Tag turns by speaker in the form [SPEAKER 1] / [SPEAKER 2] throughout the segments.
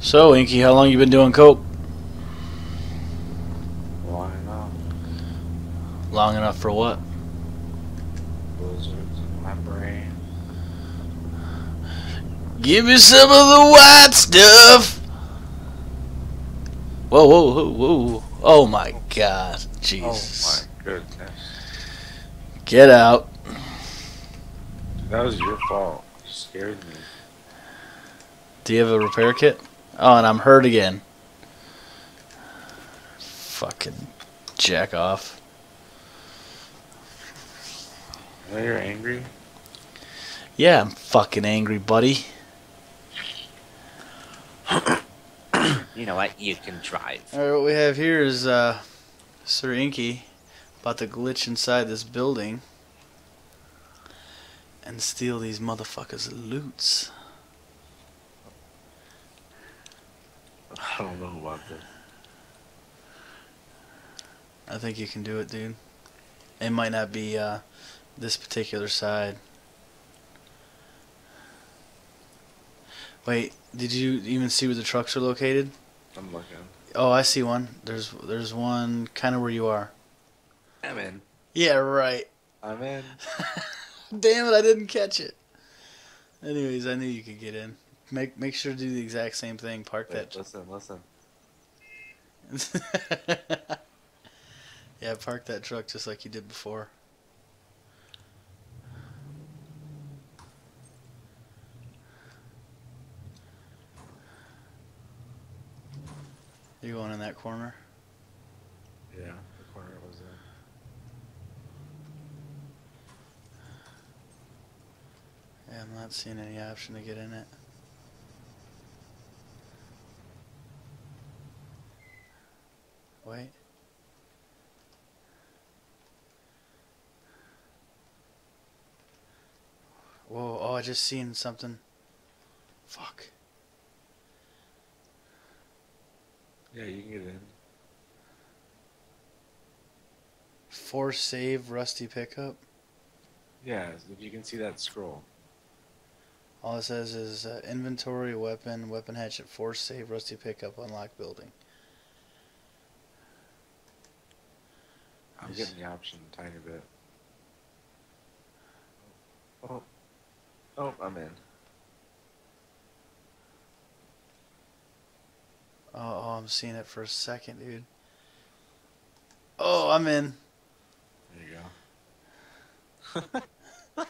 [SPEAKER 1] So, Inky, how long you been doing coke?
[SPEAKER 2] Long enough.
[SPEAKER 1] Long enough for what?
[SPEAKER 2] Blizzards in my brain.
[SPEAKER 1] Give me some of the white stuff. Whoa, whoa, whoa, whoa! Oh my God, Jesus!
[SPEAKER 2] Oh my goodness.
[SPEAKER 1] Get out!
[SPEAKER 2] That was your fault. You scared me.
[SPEAKER 1] Do you have a repair kit? Oh, and I'm hurt again. Fucking jack off.
[SPEAKER 2] Now you're angry?
[SPEAKER 1] Yeah, I'm fucking angry, buddy.
[SPEAKER 3] You know what? You can drive.
[SPEAKER 1] Alright, what we have here is uh, Sir Inky about to glitch inside this building and steal these motherfuckers' loots.
[SPEAKER 2] I don't know about this.
[SPEAKER 1] I think you can do it, dude. It might not be uh, this particular side. Wait, did you even see where the trucks are located?
[SPEAKER 2] I'm looking.
[SPEAKER 1] Oh, I see one. There's there's one kind of where you are.
[SPEAKER 3] I'm in.
[SPEAKER 1] Yeah, right.
[SPEAKER 2] I'm in.
[SPEAKER 1] Damn it, I didn't catch it. Anyways, I knew you could get in. Make make sure to do the exact same thing. Park
[SPEAKER 2] Wait,
[SPEAKER 1] that.
[SPEAKER 2] listen, listen.
[SPEAKER 1] yeah, park that truck just like you did before. You going in that corner?
[SPEAKER 2] Yeah, the corner was there.
[SPEAKER 1] Yeah, I'm not seeing any option to get in it. Wait. Whoa, oh, I just seen something. Fuck.
[SPEAKER 2] Yeah, you can get in.
[SPEAKER 1] Force save, rusty pickup.
[SPEAKER 2] Yeah, if you can see that scroll.
[SPEAKER 1] All it says is uh, inventory, weapon, weapon hatchet, force save, rusty pickup, unlock building.
[SPEAKER 2] I'm getting the option a tiny bit. Oh. Oh, I'm in.
[SPEAKER 1] Oh, oh, I'm seeing it for a second, dude. Oh, I'm in.
[SPEAKER 2] There you go.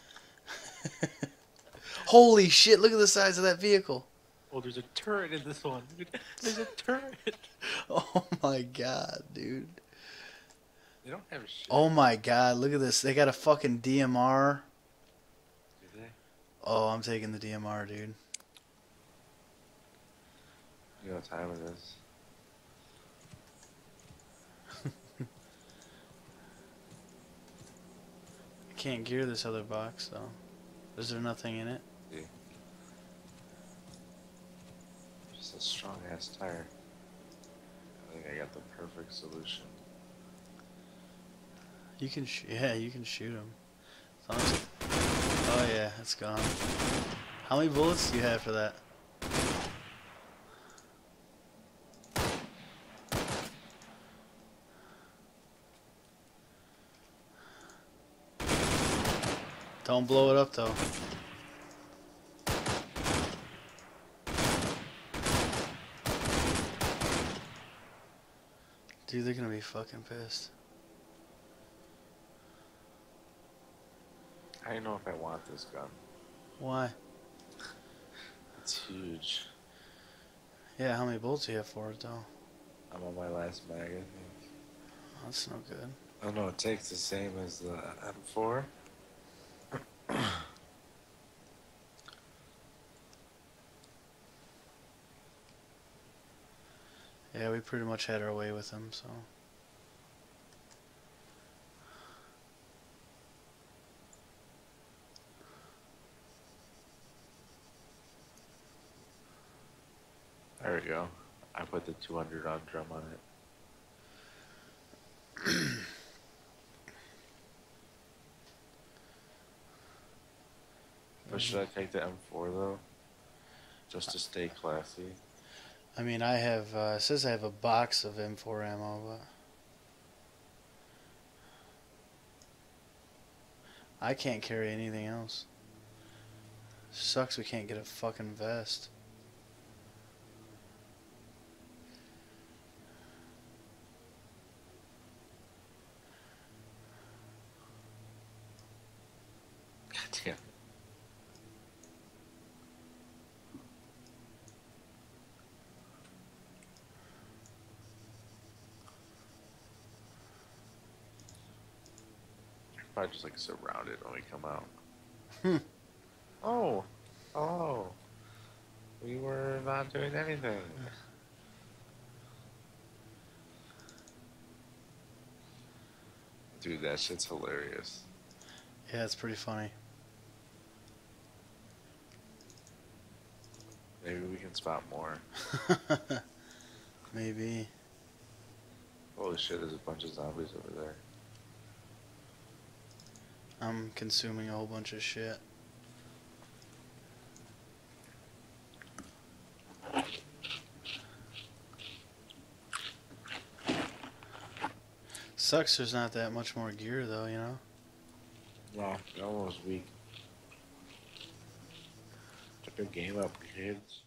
[SPEAKER 1] Holy shit, look at the size of that vehicle.
[SPEAKER 3] Oh, there's a turret in this one. There's a turret.
[SPEAKER 1] Oh my god, dude.
[SPEAKER 2] They don't have shit.
[SPEAKER 1] Oh my god, look at this. They got a fucking DMR.
[SPEAKER 2] Do they?
[SPEAKER 1] Oh, I'm taking the DMR, dude.
[SPEAKER 2] You know what time it is.
[SPEAKER 1] I can't gear this other box, though. Is there nothing in it? Yeah.
[SPEAKER 2] Just a strong ass tire. I think I got the perfect solution.
[SPEAKER 1] You can yeah, you can shoot him. Oh yeah, it's gone. How many bullets do you have for that? Don't blow it up though. Dude, they're gonna be fucking pissed.
[SPEAKER 2] I don't know if I want this gun.
[SPEAKER 1] Why?
[SPEAKER 2] It's huge.
[SPEAKER 1] Yeah, how many bullets do you have for it though?
[SPEAKER 2] I'm on my last mag, I think.
[SPEAKER 1] Oh, that's no good.
[SPEAKER 2] Oh no, it takes the same as the M4.
[SPEAKER 1] Yeah, we pretty much had our way with them, so.
[SPEAKER 2] There we go. I put the 200 on drum on it. But should I take the M4 though? Just to stay classy.
[SPEAKER 1] I mean, I have. Uh, it says I have a box of M4 ammo, but I can't carry anything else. Sucks we can't get a fucking vest.
[SPEAKER 2] God damn. Probably just like surrounded when we come out.
[SPEAKER 1] Hmm.
[SPEAKER 2] Oh, oh, we were not doing anything. Dude, that shit's hilarious.
[SPEAKER 1] Yeah, it's pretty funny.
[SPEAKER 2] Maybe we can spot more.
[SPEAKER 1] Maybe.
[SPEAKER 2] Holy shit, there's a bunch of zombies over there.
[SPEAKER 1] I'm consuming a whole bunch of shit. Sucks there's not that much more gear though, you know?
[SPEAKER 2] No, that one was weak. Took game up, kids.